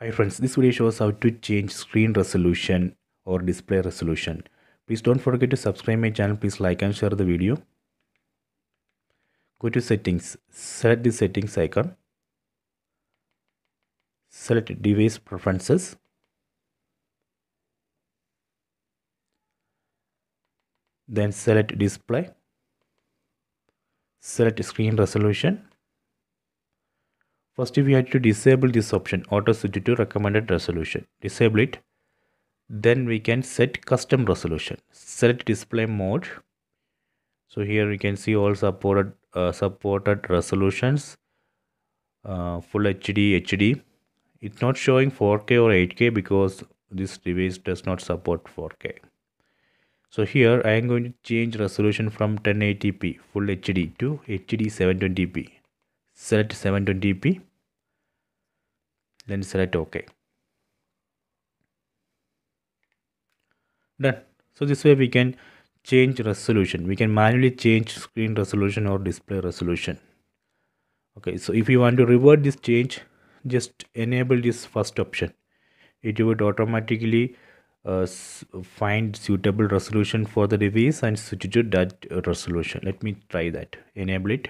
Hi friends, this video shows how to change screen resolution or display resolution. Please don't forget to subscribe my channel. Please like and share the video. Go to settings. Select the settings icon. Select device preferences. Then select display. Select screen resolution. First we have to disable this option auto switch to recommended resolution. Disable it. Then we can set custom resolution. Select display mode. So here we can see all supported uh, supported resolutions. Uh, full HD, HD. It's not showing 4K or 8K because this device does not support 4K. So here I am going to change resolution from 1080p full HD to HD 720p select 720p then select ok done. So this way we can change resolution. We can manually change screen resolution or display resolution. Okay so if you want to revert this change just enable this first option. It would automatically uh, find suitable resolution for the device and to that resolution. Let me try that. Enable it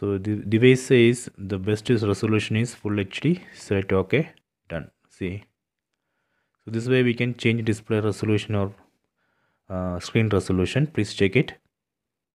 so the device says the best resolution is full hd set ok done. See? So this way we can change display resolution or uh, screen resolution. Please check it